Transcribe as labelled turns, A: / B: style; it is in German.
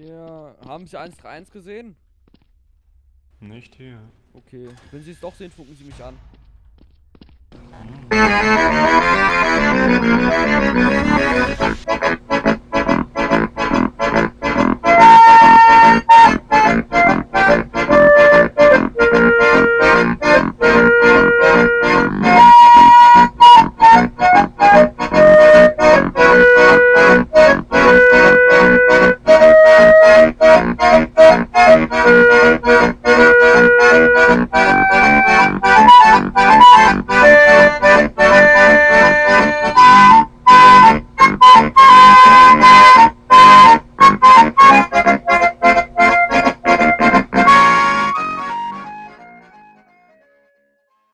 A: Hier. Haben Sie 131 gesehen?
B: Nicht hier.
A: Okay. Wenn Sie es doch sehen, funken Sie mich an.
B: Hm. Thank you.